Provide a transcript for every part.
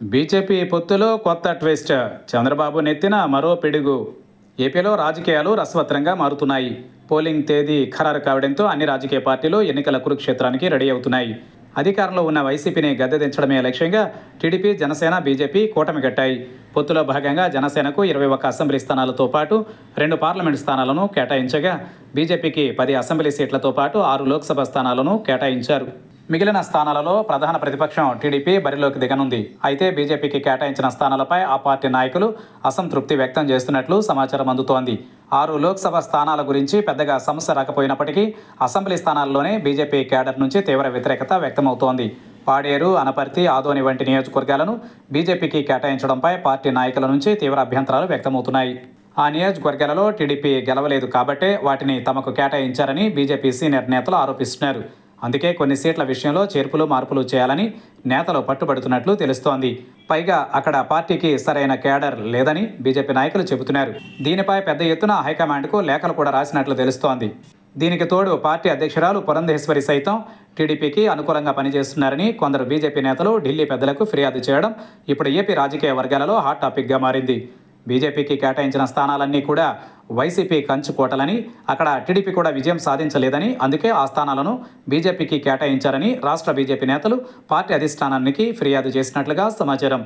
BJP పొత్తులో కొత్త twist. Chandrababu నెత్తిన మరో పిడుగు. ఏపీలో రాజకీయాలు రసవత్రంగా మారుతున్నాయి. పోలింగ్ తేదీ ఖరారు కావడంతో అన్ని రాజకీయ పార్టీలు ఎన్నికల కురుక్షేత్రానికి రెడీ అవుతున్నాయి. అధికారంలో ఉన్న వైసీపీని గద్దెదించడమే లక్ష్యంగా టీడీపీ జనసేన బీజేపీ కూటమి కట్టాయి. పొత్తులో భాగంగా జనసేనకు ఇరవై ఒక్క అసెంబ్లీ స్థానాలతో పాటు రెండు పార్లమెంట్ స్థానాలను కేటాయించగా బీజేపీకి పది అసెంబ్లీ సీట్లతో పాటు ఆరు లోక్సభ స్థానాలను కేటాయించారు. మిగిలిన స్థానాలలో ప్రధాన ప్రతిపక్షం టీడీపీ బరిలోకి దిగనుంది. అయితే బీజేపీకి కేటాయించిన స్థానాలపై ఆ పార్టీ నాయకులు అసంతృప్తి వ్యక్తం చేస్తున్నట్లు సమాచారం అందుతోంది. ఆరు లోక్సభ స్థానాల గురించి పెద్దగా సమస్య రాకపోయినప్పటికీ అసెంబ్లీ స్థానాల్లోనే బీజేపీ కేడర్ నుంచి తీవ్ర వ్యతిరేకత వ్యక్తమవుతోంది. పాడేరు అనపర్తి ఆదోని వంటి నియోజకవర్గాలను బీజేపీకి కేటాయించడంపై పార్టీ నాయకుల నుంచి తీవ్ర అభ్యంతరాలు వ్యక్తమవుతున్నాయి. ఆ నియోజకవర్గాలలో టీడీపీ గెలవలేదు కాబట్టే వాటిని తమకు కేటాయించారని బీజేపీ సీనియర్ నేతలు ఆరోపిస్తున్నారు. అందుకే కొన్ని సీట్ల విషయంలో చేర్పులు మార్పులు చేయాలని నేతలు పట్టుబడుతున్నట్లు తెలుస్తోంది. పైగా అక్కడ పార్టీకి సరైన కేడర్ లేదని బీజేపీ నాయకులు చెబుతున్నారు. దీనిపై పెద్ద ఎత్తున హైకమాండ్కు లేఖలు కూడా రాసినట్లు తెలుస్తోంది. దీనికి తోడు పార్టీ అధ్యక్షురాలు పురంధేశ్వరి సైతం టీడీపీకి అనుకూలంగా పనిచేస్తున్నారని కొందరు బీజేపీ నేతలు ఢిల్లీ పెద్దలకు ఫిర్యాదు చేయడం ఇప్పుడు ఏపీ రాజకీయ వర్గాలలో హాట్ టాపిక్గా మారింది. బీజేపీకి కేటాయించిన స్థానాలన్నీ కూడా వైసీపీ కంచుకోటలని అక్కడ టీడీపీ కూడా విజయం సాధించలేదని అందుకే ఆ స్థానాలను బీజేపీకి కేటాయించారని రాష్ట్ర బీజేపీ నేతలు పార్టీ అధిష్టానానికి ఫిర్యాదు చేసినట్లుగా సమాచారం.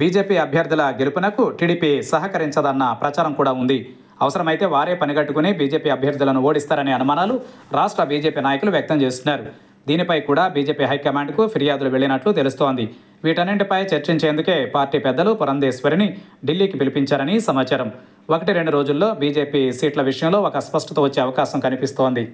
బీజేపీ అభ్యర్థుల గెలుపునకు టీడీపీ సహకరించదన్న ప్రచారం కూడా ఉంది. అవసరమైతే వారే పనిగట్టుకుని బీజేపీ అభ్యర్థులను ఓడిస్తారనే అనుమానాలు రాష్ట్ర బీజేపీ నాయకులు వ్యక్తం చేస్తున్నారు. దీనిపై కూడా బీజేపీ హైకమాండ్కు ఫిర్యాదులు వెళ్ళినట్లు తెలుస్తోంది. వీటన్నింటిపై చర్చించేందుకే పార్టీ పెద్దలు పురంధేశ్వరిని ఢిల్లీకి పిలిపించారని సమాచారం. ఒకటి రెండు రోజుల్లో బీజేపీ సీట్ల విషయంలో ఒక స్పష్టత వచ్చే అవకాశం కనిపిస్తోంది.